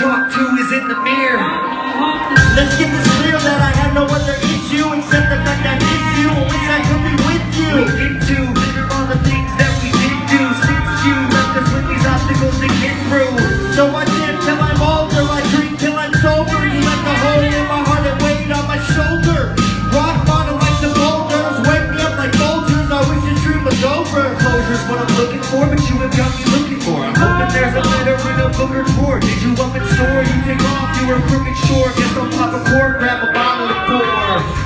is in the mirror. Let's get this clear that I have no other issue except the fact I miss you and wish I could be with you. We get to live all the things that we did do since you left us with these obstacles to get through. So I dip till I'm older, I drink till I'm sober. You left a hole in my heart and weight on my shoulder. Rock bottom like the boulders, wake me up like soldiers. I wish this dream was over. Closure's what I'm looking for, but you have got me Did you up and store? You take off, you were crooked shore. Guess I'll pop a cork, grab a bottle and pour.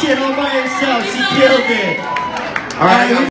Shit all by herself. She killed it. All right,